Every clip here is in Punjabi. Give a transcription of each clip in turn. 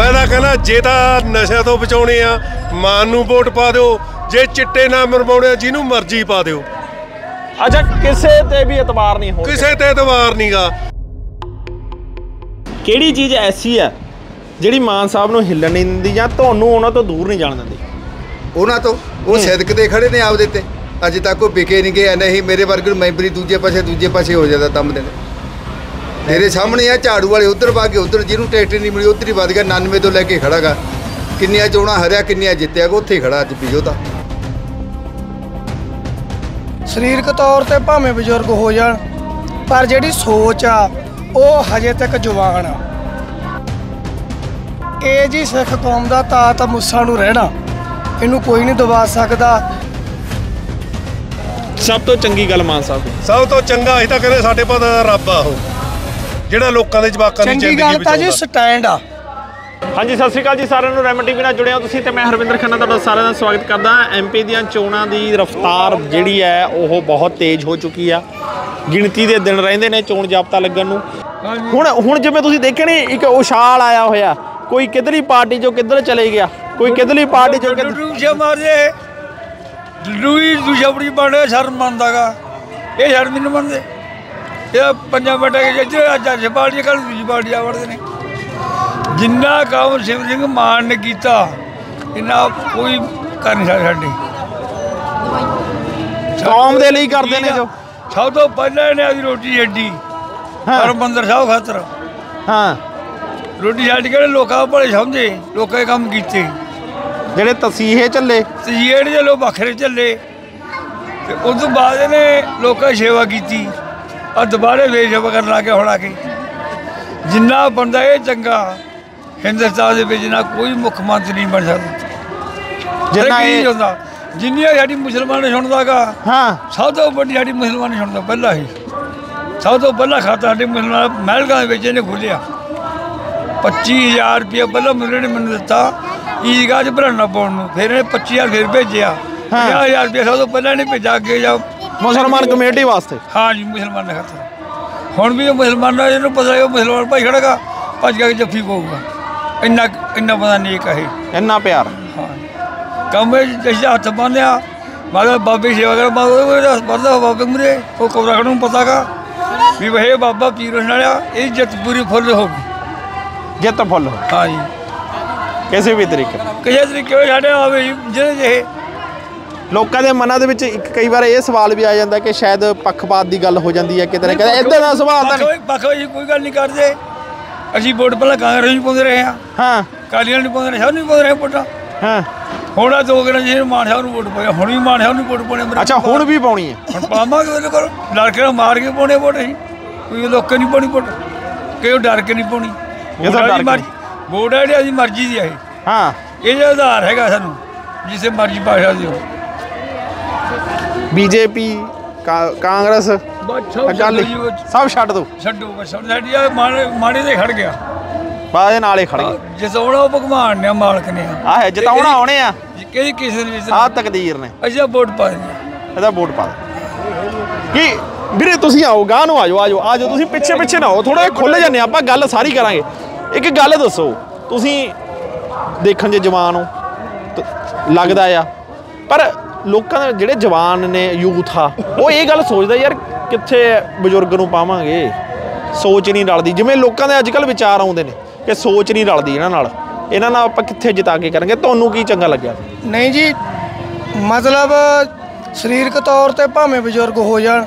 ਮੈਂ ਤਾਂ ਕਹਿੰਦਾ ਜੇ ਤਾਂ ਨਸ਼ਿਆਂ ਤੋਂ ਬਚਾਉਣੇ ਆ ਮਾਨ ਨੂੰ ਵੋਟ ਪਾ ਦਿਓ ਜੇ ਚਿੱਟੇ ਨਾ ਮਰਵਾਉਣੇ ਆ ਜਿਹਨੂੰ ਮਰਜ਼ੀ ਪਾ ਦਿਓ। ਅੱਛਾ ਕਿਸੇ ਤੇ ਵੀ ਇਤਬਾਰ ਨਹੀਂ ਹੋ ਕਿਸੇ ਤੇ ਇਤਬਾਰ ਨਹੀਂਗਾ ਕਿਹੜੀ ਚੀਜ਼ ਐਸੀ ਹੈ ਜਿਹੜੀ ਮਾਨ ਸਾਹਿਬ ਨੂੰ ਹਿੱਲਣ ਨਹੀਂ ਦਿੰਦੀ ਜਾਂ ਤੁਹਾਨੂੰ ਉਹਨਾਂ ਤੋਂ ਦੂਰ ਨਹੀਂ ਜਾਣ ਦਿੰਦੀ? ਉਹਨਾਂ ਤੋਂ। ਉਹ ਸਿਦਕ ਤੇ ਖੜੇ ਨੇ ਆਪਦੇ ਤੇ। ਅਜੇ ਤੱਕ ਕੋਈ ਵਿਕੇ ਨਹੀਂ ਗਿਆ ਨਹੀਂ ਮੇਰੇ ਵਰਗੇ ਨੂੰ ਮੈਂਬਰੀ ਦੂਜੇ ਪਾਸੇ ਦੂਜੇ ਪਾਸੇ ਹੋ ਜਾਂਦਾ ਦਮ ਦੇ। ਤੇਰੇ ਸਾਹਮਣੇ ਆ ਝਾੜੂ ਵਾਲੇ ਉਧਰ ਕੇ ਉਧਰ ਜਿਹਨੂੰ ਟਿਕਟ ਨਹੀਂ ਮਿਲੀ ਉਧਰ ਹੀ ਵੱਧ ਗਿਆ 99 ਤੋਂ ਲੈ ਕੇ ਖੜਾਗਾ ਕਿੰਨੀਆਂ ਚੋਣਾਂ ਹਰਿਆ ਕਿੰਨੀਆਂ ਜਿੱਤਿਆ ਉੱਥੇ ਖੜਾ ਅੱਜ ਵੀ ਉਹਦਾ ਸਰੀਰਕ ਤੌਰ ਤੇ ਭਾਵੇਂ ਬਜ਼ੁਰਗ ਹੋ ਜਾਣ ਪਰ ਜਿਹੜੀ ਸੋਚ ਆ ਉਹ ਹਜੇ ਤੱਕ ਜਵਾਨ ਆ। ਇਹ ਜੀ ਸਿੱਖ ਕੌਮ ਦਾ ਤਾਤ ਮੁੱਸਾ ਨੂੰ ਰਹਿਣਾ ਇਹਨੂੰ ਕੋਈ ਨਹੀਂ ਦਬਾ ਸਕਦਾ। ਸਭ ਤੋਂ ਚੰਗੀ ਗੱਲ ਮਾਨ ਸਾਹਿਬ। ਸਭ ਤੋਂ ਚੰਗਾ ਅਸੀਂ ਤਾਂ ਕਹਿੰਦੇ ਸਾਡੇ ਪਾ ਦਾ ਰੱਬ ਆ ਉਹ। ਜਿਹੜਾ ਲੋਕਾਂ ਦੇ ਜਵਾਕਾਂ ਦੀ ਚੰਗੀ ਜ਼ਿੰਦਗੀ ਗੱਲ ਤਾਂ ਜੀ ਸਟੈਂਡ ਆ। ਹਾਂਜੀ ਸਤਿ ਸ਼੍ਰੀ ਅਕਾਲ ਜੀ ਸਾਰਿਆਂ ਨੂੰ ਰੈਮਨ ਟੀਵੀ ਨਾਲ ਜੁੜੇ ਹੋ ਤੁਸੀਂ ਤੇ ਮੈਂ ਹਰਵਿੰਦਰ ਖੰਨਾ ਤੁਹਾਡਾ ਸਾਰਿਆਂ ਦਾ ਸਵਾਗਤ ਕਰਦਾ ਐਮਪੀ ਦੀਆਂ ਚੋਣਾਂ ਦੀ ਰਫ਼ਤਾਰ ਜਿਹੜੀ ਹੈ ਉਹ ਬਹੁਤ ਤੇਜ਼ ਹੋ ਚੁੱਕੀ ਆ। ਗਿਣਤੀ ਦੇ ਦਿਨ ਰਹਿੰਦੇ ਨੇ ਚੋਣ ਜਾਬਤਾ ਲੱਗਣ ਨੂੰ। ਹੁਣ ਹੁਣ ਜਿਵੇਂ ਤੁਸੀਂ ਦੇਖਿਆ ਨਹੀਂ ਇੱਕ ਉਛਾਲ ਆਇਆ ਹੋਇਆ। ਕੋਈ ਕਿਧਰਲੀ ਪਾਰਟੀ ਚੋਂ ਕਿੱਧਰ ਚਲੇ ਗਿਆ? ਕੋਈ ਕਿਧਰਲੀ ਪਾਰਟੀ ਚੋਂ ਕਿੱਧਰ ਮਾਰਦੇ। ਲੂਈ ਬੜੀ ਬਾੜੇ ਸ਼ਰਮ ਮੰਨਦਾਗਾ ਇਹ ਸ਼ਰਮ ਨਹੀਂ ਮੰਨਦੇ। ਇਹ ਪੰਜਾਂ ਬਟਾ ਕੇ ਜੇ ਅੱਜ ਅੱਜ ਪਾਰਟੀ ਕੱਲ ਦੂਜੀ ਪਾਰਟੀ ਆ ਵੜਦੇ ਨੇ। ਜਿੰਨਾ ਕੰਮ ਸ਼ਿਵ ਸਿੰਘ ਮਾਨ ਨੇ ਕੀਤਾ ਇਹਨਾਂ ਕੋਈ ਕਰ ਨਹੀਂ ਸਕਦਾ ਸਾਡੀ। ਕੌਮ ਦੇ ਲਈ ਕਰਦੇ ਨੇ ਜੋ। ਸਭ ਤੋਂ ਪਹਿਲਾਂ ਇਹਨੇ ਆਦੀ ਰੋਟੀ ਛੱਡੀ ਹਰਮੰਦਰ ਸਾਹਿਬ ਖਾਤਰ। ਹਾਂ। ਰੋਟੀ ਛੱਡ ਕੇ ਲੋਕਾਂ ਭਲੇ ਸਮਝੇ ਲੋਕਾਂ ਦੇ ਕੰਮ ਕੀਤੇ। ਜਿਹੜੇ ਤਸੀਹੇ ਚੱਲੇ। ਤੇ ਜਿਹੜੇ ਲੋ ਵੱਖਰੇ ਚੱਲੇ। ਤੇ ਉਸ ਤੋਂ ਬਾਅਦ ਇਹਨੇ ਲੋਕਾਂ ਦੀ ਸੇਵਾ ਕੀਤੀ। ਆ ਦੁਬਾਰੇ ਵੇ ਸੇਵਾ ਕਰਨ ਲੱਗੇ ਹੁਣ ਆ ਕੇ। ਜਿੰਨਾ ਬੰਦਾ ਇਹ ਚੰਗਾ ਹਿੰਦੁਸਤਾਨ ਦੇ ਵਿੱਚ ਨਾ ਕੋਈ ਮੁੱਖ ਮੰਤਰੀ ਨਹੀਂ ਬਣ ਸਕਦਾ। ਜਿੰਨਾ ਇਹ ਹੁੰਦਾ। ਜਿੰਨੀਆਂ ਸਾਡੀ ਮੁਸਲਮਾਨ ਨੇ ਸੁਣਦਾਗਾ ਹਾਂ। ਸਭ ਤੋਂ ਵੱਡੀ ਸਾਡੀ ਮੁਸਲਮਾਨ ਨੇ ਸੁਣਦਾ ਪਹਿਲਾਂ ਹੀ। ਸਭ ਤੋਂ ਪਹਿਲਾਂ ਖਾਤਾ ਸਾਡੇ ਮੁਸਲਮਾਨ ਮਹਿਲਗਾਂ ਵਿੱਚ ਇਹਨੇ ਖੋਲਿਆ 25000 ਰੁਪਏ ਪਹਿਲਾਂ ਮੁੰਡੇ ਨੇ ਮੈਨੂੰ ਦਿੱਤਾ ਈਦਗਾਹ 'ਚ ਭਰਾਣਾ ਪਾਉਣ ਨੂੰ। ਫਿਰ ਇਹਨੇ 25000 ਫਿਰ ਭੇਜਿਆ। 50000 ਰੁਪਏ ਸਭ ਤੋਂ ਪਹਿਲਾਂ ਇਹਨੇ ਭੇਜਾ ਅੱਗੇ ਜਾ ਮੁਸਲਮਾਨ ਕਮੇਟੀ ਵਾਸਤੇ। ਹਾਂ ਜੀ ਮੁਸਲਮਾਨ ਨੇ ਖਾਤਾ ਹੁਣ ਵੀ ਉਹ ਮੁਸਲਮਾਨਾਂ ਇਹਨੂੰ ਪਤਾ ਹੈ ਉਹ ਮੁਸਲਮਾਨ ਭਾਈ ਖੜੇਗਾ ਭੱਜ ਕੇ ਜੱਫੀ ਪਊਗਾ। ਇੰਨਾ ਇੰਨਾ ਪਤਾ ਨਹੀਂ ਕਹੇ ਇੰਨਾ ਪਿਆਰ। ਹਾਂ ਕੰਮ ਜਿਸ ਹੱਥ ਬੰਨਿਆ ਬਾਬਾ ਬਾਬੇ ਸੇਵਾ ਕਰ ਬਾਬਾ ਬੰਦਾ ਬਾਬੇ ਮੁਰੇ ਉਹ ਕਬਰਾਂ ਨੂੰ ਪਤਾਗਾ ਵੀ ਵਹੇ ਬਾਬਾ ਪੀਰ ਵਾਲਿਆ ਇਹ ਇੱਜ਼ਤ ਪੂਰੀ ਫੁੱਲ ਹੋ ਗਈ। ਜਿੱਤ ਫੁੱਲ ਹੋ ਜੀ। ਕਿਸੇ ਵੀ ਤਰੀਕੇ। ਕਿਸੇ ਤਰੀਕੇ ਸਾਡੇ ਆਵੇ ਜਿਹੜੇ ਜਿਹੇ ਲੋਕਾਂ ਦੇ ਮਨਾਂ ਦੇ ਵਿੱਚ ਇੱਕ ਕਈ ਵਾਰ ਇਹ ਸਵਾਲ ਵੀ ਆ ਜਾਂਦਾ ਕਿ ਸ਼ਾਇਦ ਪੱਖਪਾਤ ਦੀ ਗੱਲ ਹੋ ਜਾਂਦੀ ਹੈ ਕਿਤੇ ਨਾ ਕਿਤੇ। ਇਦਾਂ ਦਾ ਸਵਾਲ ਤਾਂ ਨਹੀਂ। ਬਾਕੀ ਜੀ ਕੋਈ ਗੱਲ ਨਹੀਂ ਕਰਦੇ। ਅਸੀਂ ਵੋਟ ਪਹਿਲਾਂ ਕਾਂਗਰਸ ਨੂੰ ਪਾਉਂਦੇ ਰਹੇ ਹਾਂ। ਹਾਂ। ਕਾਲੀਆਂ ਨੂੰ ਪਾਉਂਦੇ ਰਹੇ ਸਭ ਨੂੰ ਪਾਉਂਦੇ ਰਹੇ ਵੋਟਾਂ। ਹਾਂ। ਹੁਣ ਆ ਦੋ ਗਰਾਂ ਜੀ ਮਾਨ ਸਾਹਿਬ ਨੂੰ ਵੋਟ ਪਾਇਆ ਹੁਣ ਵੀ ਮਾਨ ਸਾਹਿਬ ਨੂੰ ਵੋਟ ਪਾਉਣੇ ਅੱਛਾ ਹੁਣ ਵੀ ਪਾਉਣੀ ਹੈ। ਹੁਣ ਪਾਵਾਂਗੇ ਉਹਦੇ ਕੋਲ। ਡਰ ਕੇ ਮਾਰ ਕੇ ਪਾਉਣੇ ਵੋਟ ਅਸੀਂ। ਕੋਈ ਲੋਕਾਂ ਨਹੀਂ ਪਾਉਣੀ ਵੋਟ। ਕਿ ਉਹ ਡਰ ਕੇ ਨਹੀਂ ਪਾਉਣੀ। ਇਹ ਤਾਂ ਡਰ ਕੇ ਮਰਜ਼ੀ ਵੋਟ ਹੈ ਜਿਹੜੀ ਮਰਜ਼ੀ ਦੀ ਹੈ ਇਹ। ਹਾਂ। ਇਹਦਾ ਆਧਾਰ ਹੈਗਾ ਸਾਨੂੰ ਜਿਸੇ ਮਰਜ਼ੀ ਪਾ ਸਕਦੇ ਹੋ ਬੀਜੇਪੀ ਕਾਂਗਰਸ ਅਕਾਲੀ। ਸਭ ਛੱਡ ਦੋ। ਛੱਡੋ ਬਸ ਆ ਮਾਣੇ ਮਾਣੇ ਤੇ ਖੜ ਗਿਆ। ਬਾਅਦ ਦੇ ਨਾਲੇ ਖੜ ਗਏ ਜਿਸਾਉਣਾ ਉਹ ਭਗਵਾਨ ਨੇ ਮਾਲਕ ਨੇ ਆਹ ਹੈ ਜਿਤਾਉਣਾ ਆਉਣੇ ਆ। ਕਿਹਦੀ ਕਿਸੇ ਨੇ ਆਹ ਤਕਦੀਰ ਨੇ। ਅਸੀਂ ਵੋਟ ਪਾ ਦਿੰਦੇ ਇਹਦਾ ਵੋਟ ਪਾ ਦੇ ਕੀ ਵੀਰੇ ਤੁਸੀਂ ਆਓ ਗਾਹ ਨੂੰ ਆਜੋ ਆਜੋ ਆਜੋ। ਤੁਸੀਂ ਪਿੱਛੇ ਪਿੱਛੇ ਨਾ ਆਓ। ਥੋੜਾ ਜਿਹਾ ਖੁੱਲ ਜਾਂਦੇ ਆਪਾਂ ਗੱਲ ਸਾਰੀ ਕਰਾਂਗੇ। ਇੱਕ ਗੱਲ ਦੱਸੋ ਤੁਸੀਂ ਦੇਖਣ 'ਚ ਜਵਾਨ ਹੋ ਤ- ਲੱਗਦਾ ਆ। ਪਰ ਲੋਕਾਂ ਦੇ ਜਿਹੜੇ ਜਵਾਨ ਨੇ ਯੂਥ ਆ ਉਹ ਇਹ ਗੱਲ ਸੋਚਦਾ ਯਾਰ ਕਿੱਥੇ ਬਜ਼ੁਰਗ ਨੂੰ ਪਾਵਾਂਗੇ? ਸੋਚ ਨਹੀਂ ਰਲਦੀ। ਜਿਵੇਂ ਲੋਕਾਂ ਦੇ ਅੱਜ ਕੱਲ ਵਿਚਾਰ ਆਉਂਦੇ ਨੇ ਕਿ ਸੋਚ ਨਹੀਂ ਰਲਦੀ ਇਹਨਾਂ ਨਾਲ। ਇਹਨਾਂ ਨਾਲ ਆਪਾਂ ਕਿੱਥੇ ਜਿਤਾ ਕੇ ਕਰਾਂਗੇ? ਤੁਹਾਨੂੰ ਕੀ ਚੰਗਾ ਲੱਗਿਆ? ਨਹੀਂ ਜੀ ਮਤਲਬ ਸਰੀਰਕ ਤੌਰ ਤੇ ਭਾਵੇਂ ਬਜ਼ੁਰਗ ਹੋ ਜਾਣ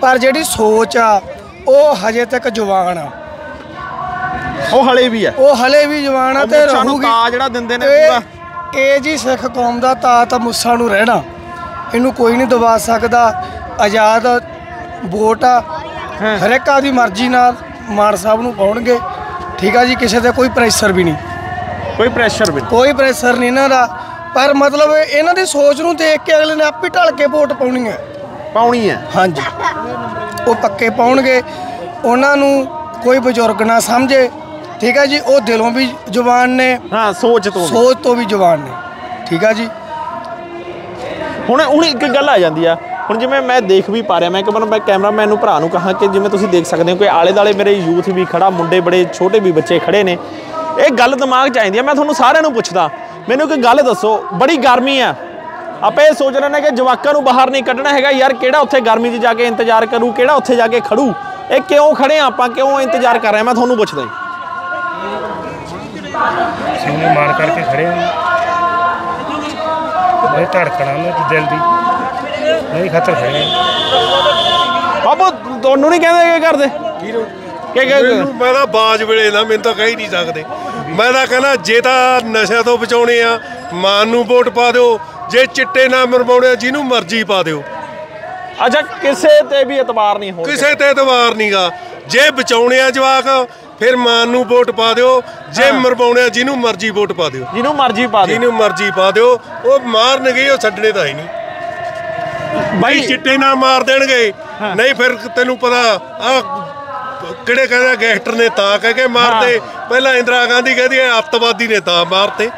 ਪਰ ਜਿਹੜੀ ਸੋਚ ਆ ਉਹ ਹਜੇ ਤੱਕ ਜਵਾਨ ਆ। ਉਹ ਹਲੇ ਵੀ ਆ। ਉਹ ਹਲੇ ਵੀ ਜਵਾਨ ਆ ਤੇ ਰਹੂਗੀ। ਜਿਹੜਾ ਦਿੰਦੇ ਨੇ ਪੂਰਾ। ਇਹ ਜੀ ਸਿੱਖ ਕੌਮ ਦਾ ਤਾਤ ਮੁੱਸਾ ਨੂੰ ਰਹਿਣਾ। ਇਹਨੂੰ ਕੋਈ ਨਹੀਂ ਦਬਾ ਸਕਦਾ। ਆਜ਼ਾਦ ਵੋਟ ਆ। ਹਰ ਇੱਕ ਆਦੀ ਮਰਜ਼ੀ ਨਾਲ ਮਾਨ ਸਾਹਿਬ ਨੂੰ ਪਾਉਣਗੇ। ਠੀਕ ਆ ਜੀ ਕਿਸੇ ਤੇ ਕੋਈ ਪ੍ਰੈਸ਼ਰ ਵੀ ਨਹੀਂ। ਕੋਈ ਪ੍ਰੈਸ਼ਰ ਵੀ। ਕੋਈ ਪ੍ਰੈਸ਼ਰ ਨਹੀਂ ਇਹਨਾਂ ਦਾ। ਪਰ ਮਤਲਬ ਇਹਨਾਂ ਦੀ ਸੋਚ ਨੂੰ ਦੇਖ ਕੇ ਅਗਲੇ ਨੇ ਆਪੇ ਢਲ ਕੇ ਵੋਟ ਪਾਉਣੀ ਹੈ। ਪਾਉਣੀ ਹੈ। ਹਾਂਜੀ। ਉਹ ਪੱਕੇ ਪਾਉਣਗੇ। ਉਹਨਾਂ ਨੂੰ ਕੋਈ ਬਜ਼ੁਰਗ ਨਾ ਸਮਝੇ। ਠੀਕ ਹੈ ਜੀ ਉਹ ਦਿਲੋਂ ਵੀ ਜਵਾਨ ਨੇ। ਹਾਂ ਸੋਚ ਤੋਂ ਵੀ। ਸੋਚ ਤੋਂ ਵੀ ਜਵਾਨ ਨੇ। ਠੀਕ ਆ ਜੀ। ਹੁਣ ਹੁਣ ਇੱਕ ਗੱਲ ਆ ਜਾਂਦੀ ਆ। ਹੁਣ ਜਿਵੇਂ ਮੈਂ ਦੇਖ ਵੀ ਪਾ ਰਿਹਾ ਮੈਂ ਇੱਕ ਵਾਰ ਮੈਂ ਕੈਮਰਾਮੈਨ ਨੂੰ ਭਰਾ ਨੂੰ ਕਹਾ ਕਿ ਜਿਵੇਂ ਤੁਸੀਂ ਦੇਖ ਸਕਦੇ ਹੋ ਕਿ ਆਲੇ ਦਾਲੇ ਮੇਰੇ ਯੂਥ ਵੀ ਖੜਾ ਮੁੰਡੇ ਬੜੇ ਛੋਟੇ ਵੀ ਬੱਚੇ ਖੜੇ ਨੇ। ਇਹ ਗੱਲ ਦਿਮਾਗ 'ਚ ਆਉਂਦੀ ਆ। ਮੈਂ ਤੁਹਾਨੂੰ ਸਾਰਿਆਂ ਨੂੰ ਪੁੱਛਦਾ ਮੈਨੂੰ ਇੱਕ ਗੱਲ ਦੱਸੋ ਬੜੀ ਗਰਮੀ ਆ। ਆਪਾਂ ਇਹ ਸੋਚ ਰਹੇ ਨੇ ਕਿ ਜਵਾਕਾਂ ਨੂੰ ਬਾਹਰ ਨਹੀਂ ਕੱਢਣਾ ਹੈਗਾ ਯਾਰ ਕਿਹੜਾ ਉੱਥੇ ਗਰਮੀ 'ਚ ਜਾ ਕੇ ਇੰਤਜ਼ਾਰ ਕਰੂ ਕਿਹੜਾ ਉੱਥੇ ਜਾ ਕੇ ਖੜੂ? ਇਹ ਕਿਉਂ ਖੜੇ ਆ ਆਪਾਂ? ਕਿਉਂ ਇੰਤਜ਼ਾਰ ਕਰ ਰਹੇ ਆ? ਮੈਂ ਤੁਹਾਨੂੰ ਪੁੱਛਦਾ ਜੀ। ਸੀਨੇ ਮਾਰ ਕਰਕੇ ਖੜੇ ਹਾਂ ਮੈਂ ਧੜਕਣਾ ਦੀ ਦਿਲ ਦੀ। ਨਹੀਂ ਖਤਰ ਖੜੇ ਹਾਂ ਬਾਬੂ ਤੁਹਾਨੂੰ ਨਹੀਂ ਕਹਿੰਦੇ ਕਿ ਕਰਦੇ? ਕਿ ਕਿ ਮੈਨੂੰ ਮੈਂ ਤਾਂ ਬਾਜ ਵੇਲੇ ਨਾ ਮੈਨੂੰ ਤਾਂ ਕਹਿ ਹੀ ਨਹੀਂ ਸਕਦੇ। ਮੈਂ ਤਾਂ ਕਹਿੰਦਾ ਜੇ ਤਾਂ ਨਸ਼ਿਆਂ ਤੋਂ ਬਚਾਉਣੇ ਆ ਮਾਨ ਨੂੰ ਵੋਟ ਪਾ ਦਿਓ ਜੇ ਚਿੱਟੇ ਨਾ ਮਰਵਾਉਣੇ ਆ ਜਿਹਨੂੰ ਮਰਜ਼ੀ ਪਾ ਦਿਓ। ਅੱਛਾ ਕਿਸੇ ਤੇ ਵੀ ਇਤਬਾਰ ਨਹੀਂ ਹੋਣਾ ਕਿਸੇ ਤੇ ਇਤਬਾਰ ਨਹੀਂਗਾ ਜੇ ਬਚਾਉਣੇ ਆ ਜਵਾਕ ਫਿਰ ਮਾਨ ਨੂੰ ਵੋਟ ਪਾ ਦਿਓ ਜੇ ਮਰਵਾਉਣੇ ਆ ਜਿਹਨੂੰ ਮਰਜ਼ੀ ਵੋਟ ਪਾ ਦਿਓ। ਜਿਹਨੂੰ ਮਰਜ਼ੀ ਪਾ ਦੇ ਜਿਹਨੂੰ ਮਰਜ਼ੀ ਪਾ ਦਿਓ ਉਹ ਮਾਰਨਗੇ ਉਹ ਛੱਡਣੇ ਤਾਂ ਹੀ ਨਹੀਂ। ਬਾਈ ਚਿੱਟੇ ਨਾ ਮਾਰ ਦੇਣਗੇ। ਨਹੀਂ ਫਿਰ ਤੈਨੂੰ ਪਤਾ ਆ ਕਿਹੜੇ ਕਹਿੰਦਾ ਗੈਂਗਸਟਰ ਨੇ ਤਾਂ ਕਹਿ ਕੇ ਮਾਰਤੇ। ਪਹਿਲਾਂ ਇੰਦਰਾ ਗਾਂਧੀ ਕਹਿੰਦੀ ਹੈ ਅੱਤਵਾਦੀ ਨੇ ਤਾਂ ਮਾਰਤੇ।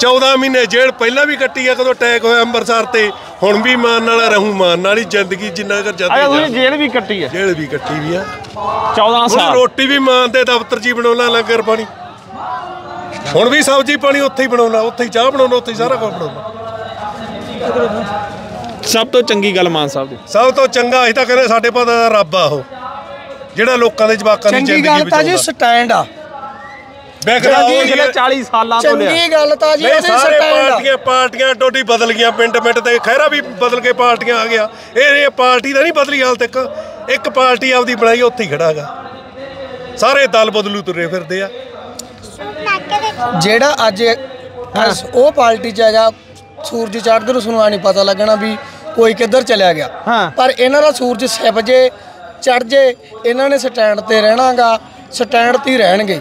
14 ਮਹੀਨੇ ਜੇਲ੍ਹ ਪਹਿਲਾਂ ਵੀ ਕੱਟੀ ਆ ਕਦੋਂ ਅਟੈਕ ਹੋਇਆ ਅੰਮ੍ਰਿਤਸਰ ਤੇ। ਹੁਣ ਵੀ ਮਾਨ ਨਾਲ ਰਹੂੰ ਮਾਨ ਨਾਲ ਹੀ ਜ਼ਿੰਦਗੀ ਜਿੰਨਾ ਕਰ ਜਾਂਦੀ ਜੇਲ੍ਹ ਵੀ ਕੱਟੀ ਹੈ ਜੇਲ੍ਹ ਵੀ ਕੱਟੀ ਵੀ ਆ। 14 ਹੁਣ ਸਾਲ। ਰੋਟੀ ਵੀ ਮਾਨ ਦੇ ਦਫ਼ਤਰ 'ਚ ਹੀ ਬਣਾਉਣਾ ਲੰਗਰ ਪਾਣੀ। ਹੁਣ ਵੀ ਸਬਜ਼ੀ ਪਾਣੀ ਉੱਥੇ ਹੀ ਬਣਾਉਣਾ ਉੱਥੇ ਹੀ ਚਾਹ ਬਣਾਉਣਾ ਉੱਥੇ ਹੀ ਸਾਰਾ ਕੁਝ ਬਣਾਉਣਾ। ਸਭ ਤੋਂ ਚੰਗੀ ਗੱਲ ਮਾਨ ਸਾਹਿਬ ਦੀ। ਸਭ ਤੋਂ ਚੰਗਾ ਅਸੀਂ ਤਾਂ ਕਹਿੰਦੇ ਸਾਡੇ ਪਤਾ ਦਾ ਰੱਬ ਆ ਉਹ। ਜਿਹੜਾ ਲੋਕਾਂ ਦੇ ਜਵਾਕਾਂ ਦੀ ਚੰਗੀ ਗੱਲ ਤਾਂ ਜੀ ਸਟੈਂਡ ਆ। ਬੈਕਰਾ ਪਿਛਲੇ 40 ਸਾਲਾਂ ਤੋਂ ਲਿਆ। ਚੰਗੀ ਗੱਲ ਤਾਂ ਜੀ ਨਹੀਂ ਉਹਦੀ ਸਾਰੇ ਸਟੈਂਡ ਆ। ਪਾਰਟੀਆਂ ਪਾਰਟੀਆਂ ਟੋਡੀ ਬਦਲ ਗਈਆਂ ਪਿੰਡ ਪਿੰਡ ਤੇ ਖੈਰਾ ਵੀ ਬਦਲ ਕੇ ਪਾਰਟੀਆਂ ਆ ਗਿਆ। ਇਹ ਇਹ ਪਾਰਟੀ ਤਾਂ ਨਹੀਂ ਬਦਲੀ ਹਾਲ ਤੱਕ। ਇੱਕ ਪਾਰਟੀ ਆਪਦੀ ਬਣਾਈ ਉੱਥੇ ਹੀ ਖੜਾਗਾ ਸਾਰੇ ਦਲ ਬਦਲੂ ਤੁਰੇ ਫਿਰਦੇ ਆ। ਜਿਹੜਾ ਅੱਜ ਉਹ ਪਾਰਟੀ ਚ ਹੈਗਾ ਸੂਰਜ ਚੜ੍ਹਦੇ ਨੂੰ ਸਾਨੂੰ ਨਹੀਂ ਪਤਾ ਲੱਗਣਾ ਵੀ ਕੋਈ ਕਿੱਧਰ ਚਲਿਆ ਗਿਆ। ਪਰ ਇਹਨਾਂ ਦਾ ਸੂਰਜ ਛਿਪ ਜੇ ਚੜ ਜੇ ਇਹਨਾਂ ਨੇ ਸਟੈਂਡ ਤੇ ਰਹਿਣਾਗਾ ਸਟੈਂਡ ਤੇ ਹੀ ਰਹਿਣਗੇ।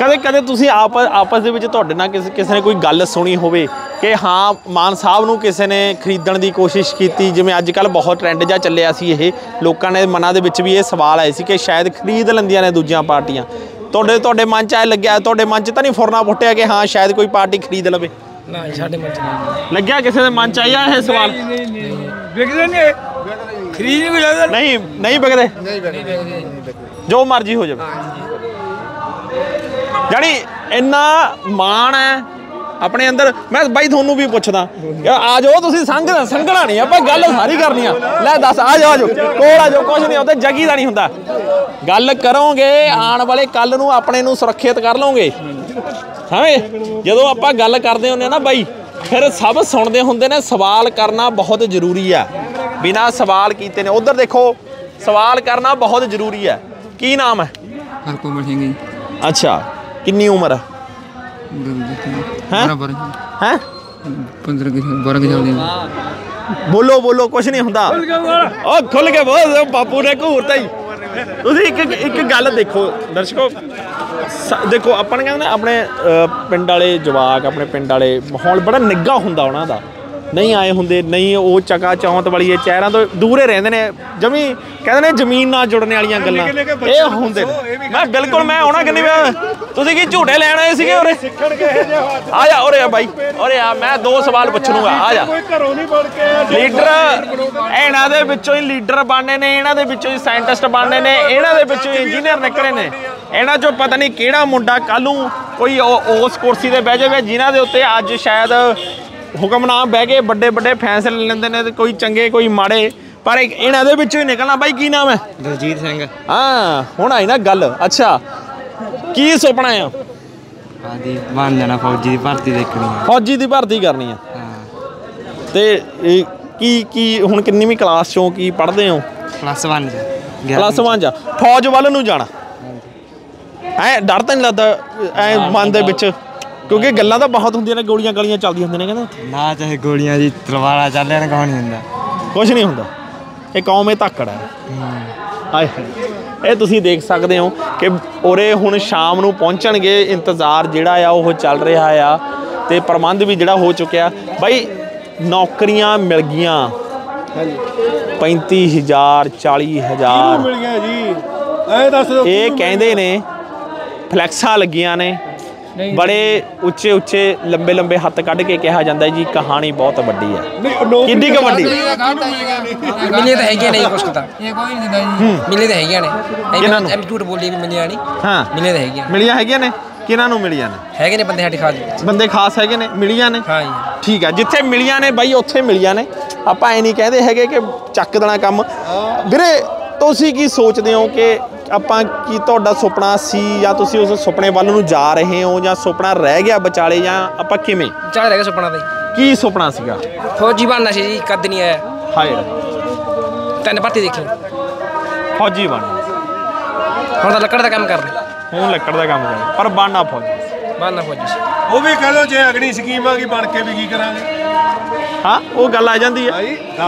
ਕਦੇ ਕਦੇ ਤੁਸੀਂ ਆਪ ਆਪਸ ਦੇ ਵਿੱਚ ਤੁਹਾਡੇ ਨਾਲ ਕਿਸੇ ਕਿਸੇ ਨੇ ਕੋਈ ਗੱਲ ਸੁਣੀ ਹੋਵੇ ਕਿ ਹਾਂ ਮਾਨ ਸਾਹਿਬ ਨੂੰ ਕਿਸੇ ਨੇ ਖਰੀਦਣ ਦੀ ਕੋਸ਼ਿਸ਼ ਕੀਤੀ ਜਿਵੇਂ ਅੱਜ ਕੱਲ ਬਹੁਤ ਟ੍ਰੈਂਡ ਜਿਹਾ ਚੱਲਿਆ ਸੀ ਇਹ। ਲੋਕਾਂ ਦੇ ਮਨਾਂ ਦੇ ਵਿੱਚ ਵੀ ਇਹ ਸਵਾਲ ਆਏ ਸੀ ਕਿ ਸ਼ਾਇਦ ਖਰੀਦ ਲੈਂਦੀਆਂ ਨੇ ਦੂਜੀਆਂ ਪਾਰਟੀਆਂ। ਤੁਹਾਡੇ ਤੁਹਾਡੇ ਮਨ 'ਚ ਐ ਲੱਗਿਆ ਤੁਹਾਡੇ ਮਨ 'ਚ ਤਾਂ ਨਹੀਂ ਫੁਰਨਾ ਫੁੱਟਿਆ ਕਿ ਹਾਂ ਸ਼ਾਇਦ ਕੋਈ ਪਾਰਟੀ ਖਰੀਦ ਲਵੇ? ਨਾ ਸਾਡੇ ਮਨ ਚ ਨਹੀਂ ਲੱਗਿਆ ਕਿਸੇ ਦੇ ਮਨ 'ਚ ਆਇਆ ਇਹ ਸਵਾਲ? ਨਹੀਂ ਨਹੀਂ ਵਿਕਦੇ ਨੇ ਖਰੀਦ ਨਹੀਂ ਨਹੀਂ ਨਹੀਂ ਵਿਕਦੇ ਨਹੀਂ ਜੋ ਮਰਜ਼ੀ ਹੋ ਜਾਵੇ। ਜਾਣੀ ਇੰਨਾ ਮਾਣ ਹੈ ਆਪਣੇ ਅੰਦਰ ਮੈਂ ਬਾਈ ਤੁਹਾਨੂੰ ਵੀ ਪੁੱਛਦਾ। ਆ ਜਾਓ ਤੁਸੀਂ ਸੰਗ ਸੰਗਣਾ ਨਹੀਂ ਆਪਾਂ ਗੱਲ ਸਾਰੀ ਕਰਨੀ ਆ। ਲੈ ਦੱਸ ਆ ਜਾਓ ਆ ਜਾਓ ਕੋਲ ਆ ਜਾਓ ਕੁਝ ਨਹੀਂ ਹੁੰਦਾ ਜਗੀ ਦਾ ਨਹੀਂ ਹੁੰਦਾ। ਗੱਲ ਕਰੋਗੇ ਆਉਣ ਵਾਲੇ ਕੱਲ ਨੂੰ ਆਪਣੇ ਨੂੰ ਸੁਰੱਖਿਅਤ ਕਰ ਲਓਗੇ। ਸਮਝੇ? ਜਦੋਂ ਆਪਾਂ ਗੱਲ ਕਰਦੇ ਹੁੰਦੇ ਆ ਨਾ ਬਾਈ ਫਿਰ ਸਭ ਸੁਣਦੇ ਹੁੰਦੇ ਨੇ ਸਵਾਲ ਕਰਨਾ ਬਹੁਤ ਜ਼ਰੂਰੀ ਆ। ਬਿਨਾ ਸਵਾਲ ਕੀਤੇ ਨੇ। ਉਧਰ ਦੇਖੋ ਸਵਾਲ ਕਰਨਾ ਬਹੁਤ ਜ਼ਰੂਰੀ ਹੈ ਕੀ ਨਾਮ ਹੈ? ਹਰਕੋਮਲ ਸਿੰਘ ਜੀ। ਅੱਛਾ ਕਿੰਨੀ ਉਮਰ? ਹੈ ਹੈਂ? ਬਰਾਬਰ ਹੈ? 15 ਕਿ 12 ਕਿ ਸਾਲ ਦੀ ਬੋਲੋ ਬੋਲੋ ਕੁਝ ਨਹੀਂ ਹੁੰਦਾ। ਉਹ ਖੁੱਲ ਕੇ ਬੋਲ ਬਾਪੂ ਨੇ ਘੂਰਤਾ ਹੀ। ਤੁਸੀਂ ਇੱਕ ਇੱਕ ਗੱਲ ਦੇਖੋ ਦਰਸ਼ਕੋ। ਦੇਖੋ ਆਪਾਂ ਕਹਿੰਦੇ ਆਪਣੇ ਪਿੰਡ ਵਾਲੇ ਜਵਾਕ ਆਪਣੇ ਪਿੰਡ ਵਾਲੇ ਮਾਹੌਲ ਬੜਾ ਨਿੱਘਾ ਹੁੰਦਾ ਉਹਨਾਂ ਦਾ। ਨਹੀਂ ਆਏ ਹੁੰਦੇ ਨਹੀਂ ਉਹ ਚਕਾ ਚੌਂਤ ਵਾਲੀ ਇਹ ਚਿਹਰਿਆਂ ਤੋਂ ਦੂਰੇ ਰਹਿੰਦੇ ਨੇ। ਜਮੀ ਕਹਿੰਦੇ ਨੇ ਜ਼ਮੀਨ ਨਾਲ ਜੁੜਨ ਵਾਲੀਆਂ ਗੱਲਾਂ। ਇਹ ਹੁੰਦੇ ਨੇ। ਮੈਂ ਬਿਲਕੁਲ ਮੈਂ ਆਉਣਾ ਕਿੰਨੀ ਵਾਰ। ਤੁਸੀਂ ਕੀ ਝੂਟੇ ਲੈਣ ਆਏ ਸੀਗੇ ਉਰੇ? ਆ ਜਾ ਉਰੇ ਆ ਬਾਈ। ਉਰੇ ਆ ਮੈਂ ਦੋ ਸਵਾਲ ਪੁੱਛਣੂਗਾ। ਆ ਜਾ। ਘਰੋਂ ਨਹੀਂ ਬਣ ਕੇ ਲੀਡਰ ਇਹਨਾਂ ਦੇ ਵਿੱਚੋਂ ਹੀ ਲੀਡਰ ਬਣਨੇ ਨੇ ਇਹਨਾਂ ਦੇ ਵਿੱਚੋਂ ਹੀ ਸਾਇੰਟਿਸਟ ਬਣਨੇ ਨੇ ਇਹਨਾਂ ਦੇ ਵਿੱਚੋਂ ਹੀ ਇੰਜੀਨੀਅਰ ਨਿਕਲੇ ਨੇ। ਇਹਨਾਂ ਚੋਂ ਪਤਾ ਨਹੀਂ ਕਿਹੜਾ ਮੁੰਡਾ ਕੱਲ ਨੂੰ ਕੋਈ ਉਸ ਕੁਰਸੀ ਤੇ ਬਹਿ ਜਾਵੇ ਜਿਨ੍ਹਾਂ ਦੇ ਉੱਤੇ ਅੱਜ ਸ਼ਾਇਦ ਹੁਕਮਨਾਮ ਬਹਿ ਕੇ ਵੱਡੇ ਵੱਡੇ ਫੈਸਲੇ ਲੈਂਦੇ ਨੇ ਕੋਈ ਚੰਗੇ ਕੋਈ ਮਾੜੇ ਪਰ ਇਹਨਾਂ ਦੇ ਵਿੱਚੋਂ ਹੀ ਨਿਕਲਣਾ ਬਾਈ ਕੀ ਨਾਮ ਹੈ? ਦਲਜੀਤ ਸਿੰਘ। ਹਾਂ ਹੁਣ ਆਈ ਨਾ ਗੱਲ ਅੱਛਾ। ਕੀ ਸੁਪਨਾ ਆ? ਆਦੀ ਬਣ ਜਾਣਾ ਫੌਜੀ ਦੀ ਭਰਤੀ ਦੇਖਣੀ ਆ। ਫੌਜੀ ਦੀ ਭਰਤੀ ਕਰਨੀ ਆ। ਹਾਂ। ਤੇ ਕੀ ਕੀ ਹੁਣ ਕਿੰਨੀਵੀਂ ਕਲਾਸ ਚੋਂ ਕੀ ਪੜ੍ਹਦੇ ਹੋ? ਪਲੱਸ 1 ਚ ਪਲੱਸ 1 ਜਾ ਫੌਜ ਵੱਲ ਨੂੰ ਜਾਣਾ। ਐ ਡਰ ਤਾਂ ਨਹੀਂ ਲੱਗਦਾ ਐ ਮਨ ਦੇ ਵਿੱਚ? ਕਿਉਂਕਿ ਗੱਲਾਂ ਤਾਂ ਬਹੁਤ ਹੁੰਦੀਆਂ ਨੇ ਗੋਲੀਆਂ ਗਲੀਆਂ ਚੱਲਦੀਆਂ ਹੁੰਦੀਆਂ ਨੇ ਕਹਿੰਦੇ। ਉੱਥੇ ਨਾ ਚਾਹੇ ਗੋਲੀਆਂ ਦੀ ਤਲਵਾਰਾਂ ਚੱਲਣ ਕੌਣ ਨਹੀਂ ਹੁੰਦਾ। ਕੁਝ ਨਹੀਂ ਹੁੰਦਾ। ਇਹ ਕੌਮ ਇਹ ਧਾਕੜ ਹੈ। ਹਾਏ ਹਾਏ। ਇਹ ਤੁਸੀਂ ਦੇਖ ਸਕਦੇ ਹੋ ਕਿ ਉਰੇ ਹੁਣ ਸ਼ਾਮ ਨੂੰ ਪਹੁੰਚਣਗੇ ਇੰਤਜ਼ਾਰ ਜਿਹੜਾ ਆ ਉਹ ਚੱਲ ਰਿਹਾ ਆ ਤੇ ਪ੍ਰਬੰਧ ਵੀ ਜਿਹੜਾ ਹੋ ਚੁੱਕਿਆ। ਬਾਈ ਨੌਕਰੀਆਂ ਮਿਲ ਗਈਆਂ। 35000 40000 ਮਿਲ ਗਿਆ ਜੀ? ਐ ਦੱਸ ਦਿਓ ਇਹ ਕਹਿੰਦੇ ਨੇ ਫਲੈਕਸਾਂ ਲੱਗੀਆਂ ਨੇ। ਬੜੇ ਉੱਚੇ ਉੱਚੇ ਲੰਬੇ ਲੰਬੇ ਹੱਥ ਕੱਢ ਕੇ ਕਿਹਾ ਜਾਂਦਾ ਜੀ ਕਹਾਣੀ ਬਹੁਤ ਵੱਡੀ ਹੈ। ਕਿੰਨੀ ਕੁ ਵੱਡੀ? ਮਿਲੇ ਤਾਂ ਹੈਗੀਆਂ ਨਹੀਂ ਕੁਛ ਤਾਂ। ਇਹ ਕੋਈ ਨਹੀਂ ਦਿੰਦਾ ਜੀ। ਮਿਲੇ ਤਾਂ ਹੈਗੀਆਂ ਨੇ। ਕਿਹਨਾਂ ਨੂੰ? ਝੂਠ ਬੋਲੀ ਵੀ ਮਿਲੀਆਂ ਨਹੀਂ। ਹਾਂ। ਮਿਲੇ ਤਾਂ ਹੈਗੀਆਂ। ਮਿਲੀਆਂ ਹੈਗੀਆਂ ਨੇ? ਕਿਹਨਾਂ ਨੂੰ ਮਿਲੀਆਂ ਨੇ? ਹੈਗੇ ਨੇ ਬੰਦੇ ਸਾਡੇ ਖਾਸ ਬੰਦੇ ਖਾਸ ਹੈਗੇ ਨੇ? ਮਿਲੀਆਂ ਨੇ? ਹਾਂ ਜੀ। ਠੀਕ ਹੈ ਜਿੱਥੇ ਮਿਲੀਆਂ ਨੇ ਬਾਈ ਉੱਥੇ ਮਿਲੀਆਂ ਨੇ। ਆਪਾਂ ਐ ਨਹੀਂ ਕਹਿੰਦੇ ਹੈਗੇ ਕਿ ਚੱਕ ਦੇਣਾ ਕੰਮ। ਵੀਰੇ ਤੁਸੀਂ ਕੀ ਸੋਚਦੇ ਹੋ ਕਿ ਆਪਾਂ ਕੀ ਤੁਹਾਡਾ ਸੁਪਨਾ ਸੀ ਜਾਂ ਤੁਸੀਂ ਉਸ ਸੁਪਨੇ ਵੱਲ ਨੂੰ ਜਾ ਰਹੇ ਹੋ ਜਾਂ ਸੁਪਨਾ ਰਹਿ ਗਿਆ ਵਿਚਾਲੇ ਜਾਂ ਆਪਾਂ ਕਿਵੇਂ? ਚੱਲ ਰਹਿ ਗਿਆ ਸੁਪਨਾ ਤਾਂ। ਕੀ ਸੁਪਨਾ ਸੀਗਾ? ਜੀ ਫੌਜੀ ਬਣਨਾ ਸੀ ਜੀ ਕਦ ਨਹੀਂ ਆਇਆ। ਹਾਏ। ਤਿੰਨ ਭਰਤੀ ਦੇਖੀ। ਫੌਜੀ ਬਣ। ਹੁਣ ਤਾਂ ਲੱਕੜ ਦਾ ਕੰਮ ਕਰਨਾ ਹੁਣ ਲੱਕੜ ਦਾ ਕੰਮ ਕਰਨਾ ਪਰ ਬਣਨਾ ਫੌਜੀ। ਬਣਨਾ ਫੌਜੀ ਸੀ। ਉਹ ਵੀ ਕਹ ਲੋ ਜੇ ਅਗਨੀ ਸਕੀਮ ਆ ਗਈ ਬਣ ਕੇ ਵੀ ਕੀ ਕਰਾਂਗੇ। ਹਾਂ ਉਹ ਗੱਲ ਆ ਜਾਂਦੀ ਹੈ।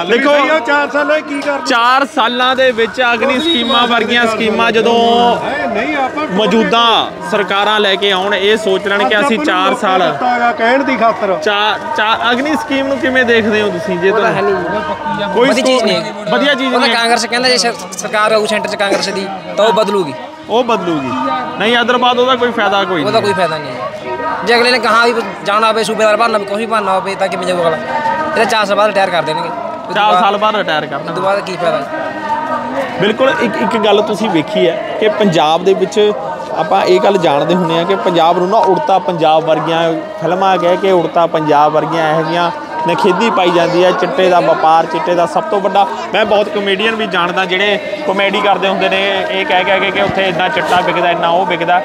ਦੇਖੋ ਸਹੀ ਆ 4 ਸਾਲਾਂ 'ਚ ਕੀ ਕਰਨਾ 4 ਸਾਲਾਂ ਦੇ ਵਿੱਚ ਅਗਨੀ ਸਕੀਮਾਂ ਵਰਗੀਆਂ ਸਕੀਮਾਂ ਜਦੋਂ ਹੈ ਨਹੀਂ ਆਪਾਂ ਮੌਜੂਦਾ ਸਰਕਾਰਾਂ ਲੈ ਕੇ ਆਉਣ ਇਹ ਸੋਚ ਲੈਣ ਕਿ ਅਸੀਂ 4 ਸਾਲ ਕਹਿਣ ਦੀ ਖਾਤਰ। ਚਾਰ ਚਾਰ ਅਗਨੀ ਸਕੀਮ ਨੂੰ ਕਿਵੇਂ ਦੇਖਦੇ ਹੋ ਤੁਸੀਂ ਜੇ ਉਹਦਾ ਤੁਹਾਨੂੰ ਕੋਈ ਚੀਜ਼ ਨਹੀਂ ਵਧੀਆ ਚੀਜ਼ ਉਹਦਾ ਨਹੀਂ। ਕਾਂਗਰਸ ਕਹਿੰਦਾ ਜੇ ਸਰ- ਸਰਕਾਰ ਆਊ ਸੈਂਟਰ 'ਚ ਕਾਂਗਰਸ ਦੀ ਤਾਂ ਉਹ ਬਦਲੂਗੀ। ਉਹ ਬਦਲੂਗੀ। ਨਹੀਂ ਅਦਰਬਾਦ ਉਹਦਾ ਕੋਈ ਫਾਇਦਾ ਕੋਈ ਉਹਦਾ ਨਹੀਂ। ਕੋਈ ਫਾਇਦਾ ਨਹੀਂ। ਜੇ ਅਗਲੇ ਨੇ ਕਹਾ ਵੀ ਜਾਣਾ ਹੋਵੇ ਸੂਬੇਦਾਰ ਬਣਨਾ ਵੀ ਵੀ ਬਣਨਾ ਹੋਵੇ ਤਾਂ ਕਿਵੇਂ ਜਾਊਗਾ ਅਗਲਾ? ਇਹਦਾ ਚਾਰ ਸਾਲ ਬਾਅਦ ਰਿਟਾਇਰ ਕਰ ਦੇਣਗੇ। ਉਸ ਤੋਂ 4 ਬਾਅਦ- ਸਾਲ ਬਾਅਦ ਰਿਟਾਇਰ ਉਸ ਤੋਂ ਕਰਨਾ ਬਾਅਦ ਕੀ ਫਾਇਦਾ? ਬਿਲਕੁਲ ਇੱਕ ਇੱਕ ਗੱਲ ਤੁਸੀਂ ਵੇਖੀ ਹੈ ਕਿ ਪੰਜਾਬ ਦੇ ਵਿੱਚ ਆਪਾਂ ਇਹ ਗੱਲ ਜਾਣਦੇ ਹੁੰਦੇ ਆ ਕਿ ਪੰਜਾਬ ਨੂੰ ਨਾ ਉੜਤਾ ਪੰਜਾਬ ਵਰਗੀਆਂ ਫਿਲਮਾਂ ਕਹਿ ਕੇ ਉੜਤਾ ਪੰਜਾਬ ਵਰਗੀਆਂ ਇਹੋ ਜਿਹੀਆਂ ਨਖੇਦੀ ਪਾਈ ਜਾਂਦੀ ਹੈ। ਚਿੱਟੇ ਦਾ ਵਪਾਰ ਚਿੱਟੇ ਦਾ ਸਭ ਤੋਂ ਵੱਡਾ। ਮੈਂ ਬਹੁਤ ਕਮੇਡੀਅਨ ਵੀ ਜਾਣਦਾ ਜਿਹੜੇ ਕਮੇਡੀ ਕਰਦੇ ਹੁੰਦੇ ਨੇ। ਇਹ ਕਹਿ ਕਹਿ ਕੇ ਕਿ ਉੱਥੇ ਇੰਨਾ ਚਿੱਟਾ ਵਿਕਦਾ ਇੰਨਾ ਉਹ ਵਿਕਦਾ।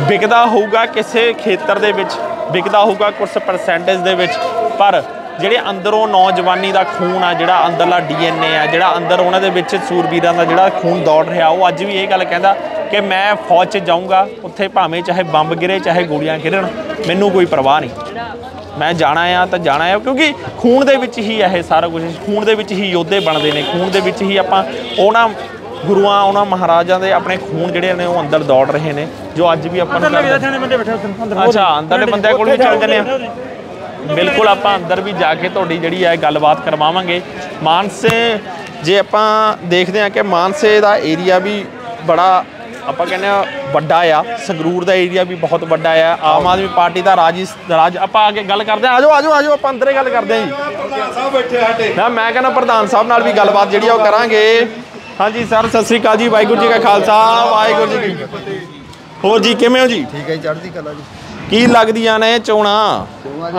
ਵਿਕਦਾ ਹੋਊਗਾ ਕਿਸੇ ਖੇਤਰ ਦੇ ਵਿੱਚ। ਵਿਕਦਾ ਹੋਊਗਾ ਕੁਝ ਪਰਸੈਂਟੇਜ ਦੇ ਵਿੱਚ। ਪਰ ਜਿਹੜੇ ਅੰਦਰੋਂ ਨੌਜਵਾਨੀ ਦਾ ਖੂਨ ਆ, ਜਿਹੜਾ ਅੰਦਰਲਾ ਡੀਐਨਏ ਆ, ਜਿਹੜਾ ਅੰਦਰ ਉਹਨਾਂ ਦੇ ਵਿੱਚ ਸੂਰਬੀਰਾਂ ਦਾ ਜਿਹੜਾ ਖੂਨ ਦੌੜ ਰਿਹਾ, ਉਹ ਅੱਜ ਵੀ ਇਹ ਗੱਲ ਕਹਿੰਦਾ ਕਿ ਮੈਂ ਫੌਜ 'ਚ ਜਾਊਂਗਾ, ਉੱਥੇ ਭਾਵੇਂ ਚਾਹੇ ਬੰਬ ਗਿਰੇ, ਚਾਹੇ ਗੋਲੀਆਂ ਗਿਰਨ, ਮੈਨੂੰ ਕੋਈ ਪਰਵਾਹ ਨਹੀਂ। ਮੈਂ ਜਾਣਾ ਆ ਤਾਂ ਜਾਣਾ ਆ, ਕਿਉਂਕਿ ਖੂਨ ਦੇ ਵਿੱਚ ਹੀ ਇਹ ਸਾਰਾ ਕੁਝ ਖੂਨ ਦੇ ਵਿੱਚ ਹੀ ਯੋਧੇ ਬਣਦੇ ਨੇ, ਖੂਨ ਦੇ ਵਿੱਚ ਹੀ ਆਪਾਂ ਉਹਨਾਂ ਗੁਰੂਆਂ ਉਹਨਾਂ ਮਹਾਰਾਜਾਂ ਦੇ ਆਪਣੇ ਖੂਨ ਜਿਹੜੇ ਨੇ ਉਹ ਅੰਦਰ ਦੌੜ ਰਹੇ ਨੇ ਜੋ ਅੱਜ ਵੀ ਆਪਾਂ ਨੂੰ ਕਰਦੇ- ਅੱਛਾ ਅੰਦਰਲੇ ਬੰਦਿਆਂ ਕੋਲ ਵੀ ਚੱਲ ਜਾਂਦੇ ਆ। ਬਿਲਕੁਲ ਆਪਾਂ ਅੰਦਰ ਵੀ ਜਾ ਕੇ ਤੁਹਾਡੀ ਜਿਹੜੀ ਹੈ ਗੱਲਬਾਤ ਕਰਵਾਵਾਂਗੇ। ਮਾਨਸੇ ਜੇ ਆਪਾਂ ਦੇਖਦੇ ਆ ਕਿ ਮਾਨਸੇ ਦਾ ਏਰੀਆ ਵੀ ਬੜਾ ਆਪਾਂ ਕਹਿੰਦੇ ਆ ਵੱਡਾ ਆ ਸੰਗਰੂਰ ਦਾ ਏਰੀਆ ਵੀ ਬਹੁਤ ਵੱਡਾ ਆ ਆਮ ਆਦਮੀ ਪਾਰਟੀ ਦਾ ਰਾਜ ਰਾਜ ਆਪਾਂ ਅੱਗੇ ਗੱਲ ਕਰਦੇ ਆ ਆਜੋ ਆਜੋ ਆਜੋ ਆਪਾਂ ਅੰਦਰੇ ਗੱਲ ਕਰਦੇ ਆ ਜੀ। ਸਾਹਿਬ ਬੈਠੇ ਸਾਡੇ। ਨਾ ਮੈਂ ਕਹਿੰਦਾ ਪ੍ਰਧਾਨ ਸਾਹਿਬ ਨਾਲ ਵੀ ਗੱਲਬਾਤ ਜਿਹੜੀ ਆ ਉਹ ਕਰਾਂਗੇ। ਹਾਂਜੀ ਸਰ ਸਤਿ ਸ੍ਰੀ ਅਕਾਲ ਜੀ ਵਾਹਿਗੁਰੂ ਜੀ ਕਾ ਖਾਲਸਾ ਵਾਹਿਗੁਰੂ ਜੀ ਕੀ ਫਤਿਹ। ਹੋਰ ਜੀ ਕਿਵੇਂ ਹੋ ਜੀ? ਠੀਕ ਹੈ ਜੀ ਚੜ੍ਹਦੀ ਕਲਾ ਜੀ। ਕੀ ਲੱਗਦੀਆਂ ਨੇ ਚੋਣਾਂ?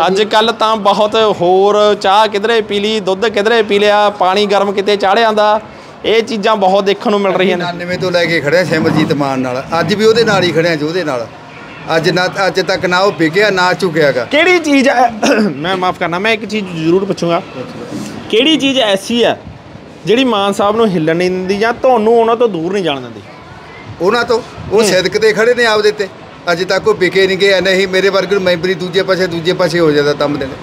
ਅੱਜ ਕੱਲ ਤਾਂ ਬਹੁਤ ਹੋਰ ਚਾਹ ਕਿਧਰੇ ਪੀ ਲਈ ਦੁੱਧ ਕਿਧਰੇ ਪੀ ਲਿਆ ਪਾਣੀ ਗਰਮ ਕਿਤੇ ਚਾੜਿਆ ਆਂਦਾ ਇਹ ਚੀਜ਼ਾਂ ਬਹੁਤ ਦੇਖਣ ਨੂੰ ਮਿਲ ਰਹੀਆਂ ਨੇ। 99 ਤੋਂ ਲੈ ਕੇ ਖੜਿਆ ਸਿਮਰਜੀਤ ਮਾਨ ਨਾਲ। ਅੱਜ ਵੀ ਉਹਦੇ ਨਾਲ ਹੀ ਖੜਿਆ ਜੀ ਉਹਦੇ ਨਾਲ। ਅੱਜ ਨਾ ਅੱਜ ਤੱਕ ਨਾ ਉਹ ਵਿਕਿਆ ਨਾ ਝੁਕਿਆਗਾ। ਕਿਹੜੀ ਚੀਜ਼ ਐ ਮੈਂ ਮਾਫ ਕਰਨਾ ਮੈਂ ਇੱਕ ਚੀਜ਼ ਜ਼ਰੂਰ ਪੁੱਛੂੰਗਾ। ਕਿਹੜੀ ਚੀਜ਼ ਐਸੀ ਹੈ ਜਿਹੜੀ ਮਾਨ ਸਾਹਿਬ ਨੂੰ ਹਿੱਲਣ ਨਹੀਂ ਦਿੰਦੀ ਜਾਂ ਤੁਹਾਨੂੰ ਉਹਨਾਂ ਤੋਂ ਦੂਰ ਨਹੀਂ ਜਾਣ ਦਿੰਦੀ। ਉਹਨਾਂ ਤੋਂ? ਉਹ ਸਿਦਕ ਤੇ ਖੜੇ ਨੇ ਆਪਦੇ ਤੇ। ਅੱਜ ਤੱਕ ਉਹ ਵਿਕੇ ਨਹੀਂ ਗਏ ਨਹੀਂ ਮੇਰੇ ਵਰਗੇ ਨੂੰ ਮੈਂਬਰੀ ਦੂਜੇ ਪਾਸੇ ਦੂਜੇ ਪਾਸੇ ਹੋ ਜਾਂਦਾ ਤੰਬਦੇ ਨੇ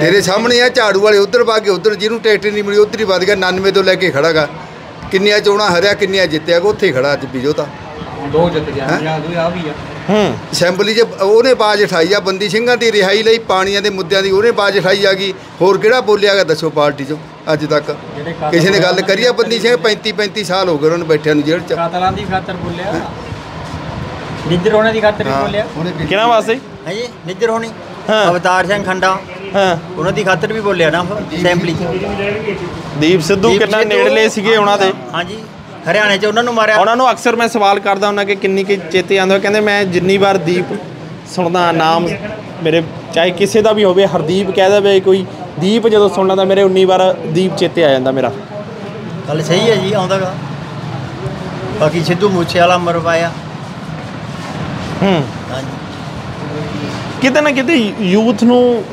ਤੇਰੇ ਸਾਹਮਣੇ ਆ ਝਾੜੂ ਵਾਲੇ ਉਧਰ ਵਗ ਗਏ ਉਧਰ ਜਿਹਨੂੰ ਟਿਕਟ ਨਹੀਂ ਮਿਲੀ ਉਧਰ ਹੀ ਵੱਧ ਗਿਆ 99 ਤੋਂ ਲੈ ਕੇ ਖੜਾਗਾ। ਕਿੰਨੀਆਂ ਚੋਣਾਂ ਹਰਿਆ ਕਿੰਨੀਆਂ ਜਿੱਤਿਆ ਗਾ, ਉੱਥੇ ਖੜਾ ਅੱਜ ਬੀਜੋ ਤਾਂ ਦੋ ਜਿੱਤ ਗਿਆ? ਜਾਂ ਦੋ ਆ ਵੀ ਆ। ਅਸੈਂਬਲੀ 'ਚ ਉਹਨੇ ਬਾਜ ਉਠਾਈ ਆ ਬੰਦੀ ਸਿੰਘਾਂ ਦੀ ਰਿਹਾਈ ਲਈ ਪਾਣੀਆਂ ਦੇ ਮੁੱਦਿਆਂ ਦੀ ਉਹਨੇ ਬਾਜ ਉਠਾਈ ਆ ਗਈ। ਹੋਰ ਕਿਹੜਾ ਬੋਲਿਆਗਾ ਦੱਸੋ ਪਾਰਟੀ 'ਚੋਂ ਅੱਜ ਤੱਕ? ਕਿਸੇ ਨੇ ਗੱਲ ਕਰੀ ਆ ਬੰਦੀ ਸਿੰਘ? 35 35 ਸਾਲ ਹੋ ਗਏ ਉਹਨਾਂ ਨੂੰ ਬੈਠਿਆਂ ਨੂੰ ਜੇਲ੍ਹ 'ਚ। ਕਾਤਲਾਂ ਦੀ ਖਾਤਰ ਬੋਲਿਆ? ਨਿੱਜਰ ਹੋਣੇ ਦੀ ਖਾਤਰ ਵੀ ਬੋਲਿਆ? ਕਿਹਨਾਂ ਵਾਸਤੇ? ਹੈ ਜੀ ਨਿੱਜਰ ਹੋਣੀ। ਅਵਤਾਰ ਸਿੰਘ ਖੰਡਾ। ਹਾਂ। ਉਹਨਾਂ ਦੀ ਖਾਤਰ ਵੀ ਬੋਲਿਆ ਨਾ ਅਸੈਂਬਲੀ ਚ। ਦੀਪ ਸਿੱਧੂ ਕਿੰਨਾ ਨੇੜਲੇ ਸੀਗੇ ਉਹਨਾਂ ਦੇ। ਹਾਂਜੀ। ਹਰਿਆਣੇ ਚ ਉਹਨਾਂ ਨੂੰ ਮਾਰਿਆ। ਉਹਨਾਂ ਨੂੰ ਅਕਸਰ ਮੈਂ ਸਵਾਲ ਕਰਦਾ ਹੁੰਦਾ ਕਿ ਕਿੰਨੀ ਕਿ ਚੇਤੇ ਆਉਂਦਾ ਕਹਿੰਦੇ ਮੈਂ ਜਿੰਨੀ ਵਾਰ ਦੀਪ ਸੁਣਦਾ ਨਾਮ ਮੇਰੇ ਚਾਹੇ ਕਿਸੇ ਦਾ ਵੀ ਹੋਵੇ ਹਰਦੀਪ ਕਹਿ ਦੇਵੇ ਕੋਈ ਦੀਪ ਜਦੋਂ ਸੁਣਦਾ ਤਾਂ ਮੇਰੇ 19 ਵਾਰ ਦੀਪ ਚੇਤੇ ਆ ਜਾਂਦਾ ਮੇਰਾ। ਗੱਲ ਸਹੀ ਹੈ ਜੀ ਆਉਂਦਾਗਾ ਬਾਕੀ ਸਿੱਧੂ ਮੂਸੇ ਵਾਲਾ ਮਰਵਾਇਆ। ਹੂੰ। ਕਿਤੇ ਨਾ ਕਿਤੇ ਯੂਥ ਨੂੰ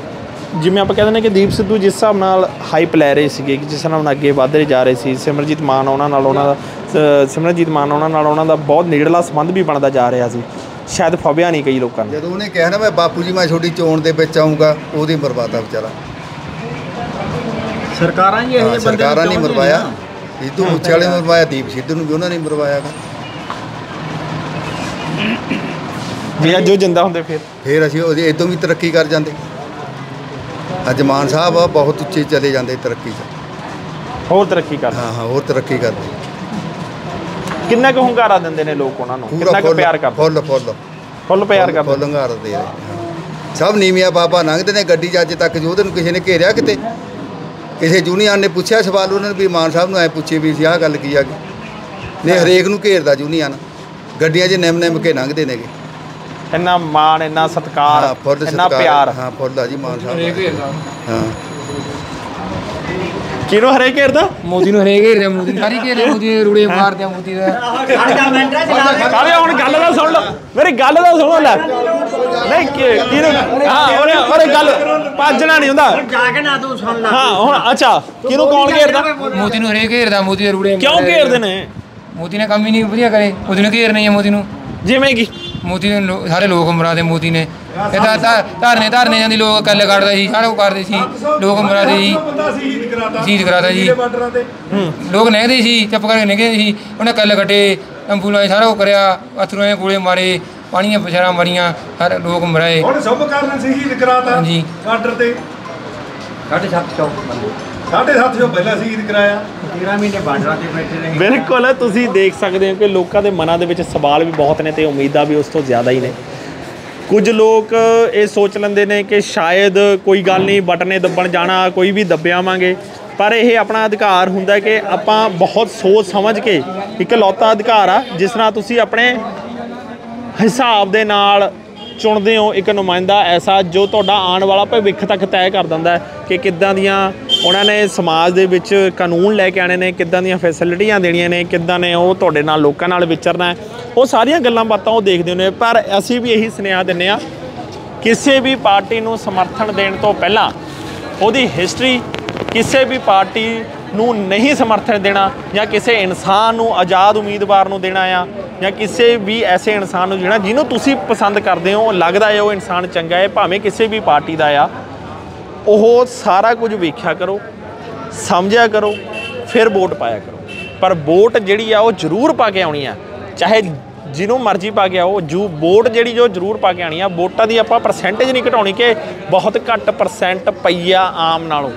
ਜਿਵੇਂ ਆਪਾਂ ਕਹਿੰਦੇ ਨੇ ਕਿ ਦੀਪ ਸਿੱਧੂ ਜਿਸ ਹਿਸਾਬ ਨਾਲ ਹਾਈਪ ਲੈ ਰਹੇ ਸੀਗੇ ਕਿ ਜਿਸ ਹਿਸਾਬ ਨਾਲ ਅੱਗੇ ਵਧ ਰਹੇ ਜਾ ਰਹੇ ਸੀ ਸਿਮਰਜੀਤ ਮਾਨ ਉਹਨਾਂ ਨਾਲ ਉਹਨਾਂ ਦਾ ਅ, ਸਿਮਰਜੀਤ ਮਾਨ ਉਹਨਾਂ ਨਾਲ ਉਹਨਾਂ ਦਾ ਬਹੁਤ ਨੇੜਲਾ ਸੰਬੰਧ ਵੀ ਬਣਦਾ ਜਾ ਰਿਹਾ ਸੀ। ਸ਼ਾਇਦ ਫਬਿਆ ਨਹੀਂ ਕਈ ਲੋਕਾਂ ਨੇ। ਜਦੋਂ ਉਹਨੇ ਕਿਹਾ ਨਾ ਮੈਂ ਬਾਪੂ ਜੀ ਮੈਂ ਛੋਟੀ ਚੋਣ ਦੇ ਵਿੱਚ ਆਉਂਗਾ ਉਹਦੀ ਮਰਵਾਤਾ ਵਿਚਾਰਾ। ਸਰਕਾਰਾਂ ਹੀ ਹਾਂ, ਸਰਕਾਰਾਂ ਨਹੀਂ ਮਰਵਾਇਆ। ਸਿੱਧੂ ਮੂਸੇ ਵਾਲੇ ਨੂੰ ਮਰਵਾਇਆ ਦੀਪ ਸਿੱਧੂ ਨੂੰ ਵੀ ਉਹਨਾਂ ਨੇ ਮਰਵਾਇਆ ਗਾ। ਜੇ ਅੱਜ ਉਹ ਜਿੰਦਾ ਹੁੰਦੇ ਫਿਰ। ਫਿਰ ਅਸੀਂ ਉਹਦੇ ਇਦੋਂ ਵੀ ਤਰੱਕੀ ਕਰ ਜਾਂਦੇ। ਅੱਜ ਮਾਨ ਸਾਹਿਬ ਆ ਬਹੁਤ ਉੱਚੇ ਚਲੇ ਜਾਂਦੇ ਤਰੱਕੀ 'ਚ। ਹੋਰ ਤਰੱਕੀ ਕਰ ਹਾਂ ਹਾਂ ਹੋਰ ਤਰੱਕੀ ਕਰਦੇ। ਕਿੰਨਾ ਕੁ ਹੰਗਾਰਾ ਦਿੰਦੇ ਨੇ ਲੋਕ ਉਹਨਾਂ ਨੂੰ? ਕਿੰਨਾ ਕੁ ਪਿਆਰ ਕਰਦੇ ਫੁੱਲ ਫੁੱਲ। ਫੁੱਲ ਪਿਆਰ ਕਰਦੇ ਫੁੱਲ ਹੰਗਾਰ ਦੇ ਰਹੇ ਹਾਂ। ਸਭ ਨੀਵੀਆਂ ਬਾਬਾ ਲੰਘਦੇ ਨੇ ਗੱਡੀ 'ਚ ਅੱਜ ਤੱਕ ਜੋਧੇ ਨੂੰ ਕਿਸੇ ਨੇ ਘੇਰਿਆ ਕਿਤੇ। ਕਿਸੇ ਜੂਨੀਅਰ ਨੇ ਪੁੱਛਿਆ ਸਵਾਲ ਉਹਨਾਂ ਨੇ ਵੀ ਮਾਨ ਸਾਹਿਬ ਨੂੰ ਐ ਪੁੱਛੇ ਵੀ ਸੀ ਆਹ ਗੱਲ ਕੀ ਆ ਗਈ? ਨੇ ਹਰੇਕ ਨੂੰ ਘੇਰਦਾ ਜੂਨੀਅਰ। ਗੱਡੀਆਂ 'ਚ ਨਿਮ ਨਿਮ ਕੇ ਲੰਘਦੇ ਨੇਗੇ। ਇੰਨਾ ਮਾਣ ਇੰਨਾ ਸਤਿਕਾਰ ਇੰਨਾ ਪਿਆਰ। ਹਾਂ ਫੁੱਲ ਆ ਜੀ ਮਾਨ ਸਾਹਿਬ। ਹਾਂ। ਕਿਹਨੂੰ ਹਰੇ ਘੇਰਦਾ? ਮੋਦੀ ਨੂੰ ਹਰੇਕ ਘੇਰਦੇ ਮੋਦੀ ਨੂੰ ਸਾਰੀ ਘੇਰਦੇ ਆ, ਮੋਦੀ ਦੇ ਰੂੜੇ ਮਾਰਦੇ ਮੋਦੀ ਦਾ। ਕਾਲੇ ਹੁਣ ਗੱਲ ਦਾ ਸੁਣ ਲਓ। ਮੇਰੀ ਗੱਲ ਦਾ ਸੁਣੋ ਲੈ। ਨਹੀਂ ਕਿ- ਕਿਹਨੂੰ ਹਾਂ ਉਹਨੇ ਉਹਨੇ ਗੱਲ ਭੱਜਣਾ ਨਹੀਂ ਹੁੰਦਾ। ਜਾ ਕੇ ਨਾ ਤੂੰ ਸੁਣ ਹਾਂ ਹੁਣ ਅੱਛਾ ਕਿਹਨੂੰ ਕੌਣ ਘੇਰਦਾ? ਮੋਦੀ ਨੂੰ ਹਰੇਕ ਘੇਰਦਾ ਮੋਦੀ ਦੇ ਰੂੜੇ ਕਿਉਂ। ਘੇਰਦੇ ਨੇ? ਮੋਦੀ ਨੇ ਕੰਮ ਹੀ ਨਹੀਂ ਵਧੀਆ ਕਰੇ। ਮੋਦੀ ਨੂੰ ਘੇਰਨਾ ਹੀ ਆ ਮੋਦੀ ਨੂੰ। ਜਿਵੇਂ ਕਿ? ਮੋਦੀ ਨੇ ਸਾਰੇ ਲੋਕ ਉਮਰਾਂ ਦੇ ਮੋਦੀ ਨੇ। ਇਹ ਧਰਨੇ ਧਰਨੇ ਜਾਂਦੀ ਲੋਕ ਕੱਲ ਕੱਢਦੇ ਸੀ ਸਾਰਾ ਕਰਦੇ ਸੀ। ਲੋਕ ਉਮਰਾਂ ਦੇ ਜੀ ਸ਼ਹੀਦ ਕਰਾਤਾ ਜੀ। ਲੋਕ ਨਹਿੰਦੇ ਸੀ ਚੁੱਪ ਕਰਕੇ ਨਿਕਲਦੇ ਸੀ। ਉਹਨੇ ਕੱਲ ਕੱਟੇ ਐਂਬੂਲੈਂਸ ਸਾਰਾ ਕੁ ਕਰਿਆ। ਅਥਰੂਆਂ ਦੇ ਗੋਲੇ ਮਾਰੇ ਪਾਣੀਆਂ ਪਛਾਰਾ ਮਰੀਆਂ ਹਰ ਲੋਕ ਮਰਾਏ। ਹੁਣ ਸਭ ਕਾਰਨ ਸੀ ਹੀ ਨਿਕਰਾਤਾ ਹਾਂਜੀ। ਕਾਡਰ ਤੇ। ਕੱਢ ਛੱਤ ਚੌਕ ਮੰਦੇ 750 ਪਹਿਲਾਂ ਸੀ ਈਦ ਕਰਾਇਆ। 13 ਮਹੀਨੇ ਬਾਰਡਰਾਂ ਤੇ ਬੈਠੇ ਰਹੇ। ਬਿਲਕੁਲ ਤੁਸੀਂ ਦੇਖ ਸਕਦੇ ਹੋ ਕਿ ਲੋਕਾਂ ਦੇ ਮਨਾਂ ਦੇ ਵਿੱਚ ਸਵਾਲ ਵੀ ਬਹੁਤ ਨੇ ਤੇ ਉਮੀਦਾਂ ਵੀ ਉਸ ਤੋਂ ਜ਼ਿਆਦਾ ਹੀ ਨੇ। ਕੁਝ ਲੋਕ ਇਹ ਸੋਚ ਲੈਂਦੇ ਨੇ ਕਿ ਸ਼ਾਇਦ ਕੋਈ ਗੱਲ ਨਹੀਂ ਬਟਨੇ ਦੱਬਣ ਜਾਣਾ ਕੋਈ ਵੀ ਦੱਬਿਆਵਾਂਗੇ ਪਰ ਇਹ ਆਪਣਾ ਅਧਿਕਾਰ ਹੁੰਦਾ ਕਿ ਆਪਾਂ ਬਹੁਤ ਸੋਚ ਸਮਝ ਕੇ ਇੱਕ ਇਕਲੌਤਾ ਅਧਿਕਾਰ ਆ ਜਿਸ ਨਾਲ ਤੁਸੀਂ ਆਪਣੇ ਹਿਸਾਬ ਦੇ ਨਾਲ ਚੁਣਦੇ ਹੋ ਇੱਕ ਨੁਮਾਇੰਦਾ ਐਸਾ ਜੋ ਤੁਹਾਡਾ ਆਉਣ ਵਾਲਾ ਭਵਿੱਖ ਤੱਕ ਤੈਅ ਕਰ ਦਿੰਦਾ ਕਿ ਕਿੱਦਾਂ ਦੀਆਂ ਉਹਨਾਂ ਨੇ ਸਮਾਜ ਦੇ ਵਿੱਚ ਕਾਨੂੰਨ ਲੈ ਕੇ ਆਣੇ ਨੇ, ਕਿੱਦਾਂ ਦੀਆਂ ਫੈਸਿਲਿਟੀਆਂ ਦੇਣੀਆਂ ਨੇ, ਕਿੱਦਾਂ ਨੇ ਉਹ ਤੁਹਾਡੇ ਨਾਲ ਲੋਕਾਂ ਨਾਲ ਵਿਚਰਨਾ ਉਹ ਸਾਰੀਆਂ ਗੱਲਾਂ ਬਾਤਾਂ ਉਹ ਦੇਖਦੇ ਹੁੰਦੇ ਪਰ ਅਸੀਂ ਵੀ ਇਹੀ ਸੁਨੇਹਾ ਦਿੰਨੇ ਆ ਕਿਸੇ ਵੀ ਪਾਰਟੀ ਨੂੰ ਸਮਰਥਨ ਦੇਣ ਤੋਂ ਪਹਿਲਾਂ ਉਹਦੀ ਹਿਸਟਰੀ ਕਿਸੇ ਵੀ ਪਾਰਟੀ ਨੂੰ ਨਹੀਂ ਸਮਰਥਨ ਦੇਣਾ, ਜਾਂ ਕਿਸੇ ਇਨਸਾਨ ਨੂੰ ਆਜ਼ਾਦ ਉਮੀਦਵਾਰ ਨੂੰ ਦੇਣਾ ਆ, ਜਾਂ ਕਿਸੇ ਵੀ ਐਸੇ ਇਨਸਾਨ ਨੂੰ ਜਿਹੜਾ ਜਿਹਨੂੰ ਤੁਸੀਂ ਪਸੰਦ ਕਰਦੇ ਹੋ ਲੱਗਦਾ ਹੈ ਉਹ ਇਨਸਾਨ ਚੰਗਾ ਹੈ, ਭਾਵੇਂ ਕਿਸੇ ਵੀ ਪਾਰਟੀ ਦਾ ਆ। ਉਹ ਸਾਰਾ ਕੁਝ ਵੇਖਿਆ ਕਰੋ, ਸਮਝਿਆ ਕਰੋ, ਫਿਰ ਵੋਟ ਪਾਇਆ ਕਰੋ। ਪਰ ਵੋਟ ਜਿਹੜੀ ਆ, ਉਹ ਜ਼ਰੂਰ ਪਾ ਕੇ ਆਉਣੀ ਆ। ਚਾਹੇ ਜਿਹਨੂੰ ਮਰਜ਼ੀ ਪਾ ਕੇ ਆਓ, ਜੂ ਵੋਟ ਜਿਹੜੀ ਜੋ ਜ਼ਰੂਰ ਪਾ ਕੇ ਆਣੀ ਆ, ਵੋਟਾਂ ਦੀ ਆਪਾਂ ਪਰਸੈਂਟੇਜ ਨਹੀਂ ਘਟਾਉਣੀ ਕਿ ਬਹੁਤ ਘੱਟ ਪਰਸੈਂਟ ਪਈ ਆਮ ਨਾਲੋਂ।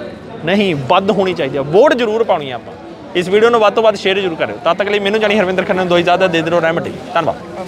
ਨਹੀਂ, ਵੱਧ ਹੋਣੀ ਚਾਹੀਦੀ ਆ। ਵੋਟ ਜ਼ਰੂਰ ਪਾਉਣੀ ਆ ਆਪਾਂ। ਇਸ ਵੀਡੀਓ ਨੂੰ ਵੱਧ ਤੋਂ ਵੱਧ ਸ਼ੇਅਰ ਜ਼ਰੂਰ ਕਰਿਓ। ਤਦ ਤੱਕ ਲਈ ਮੈਨੂੰ ਜਾਨੀ ਹਰਵਿੰਦਰ ਖੰਨਾ ਨੂੰ ਦੋ ਜ਼ਿਆਦਾ ਦੇ ਦਿਓ ਰਹਿਮਟੀ ਧੰਨਵਾਦ।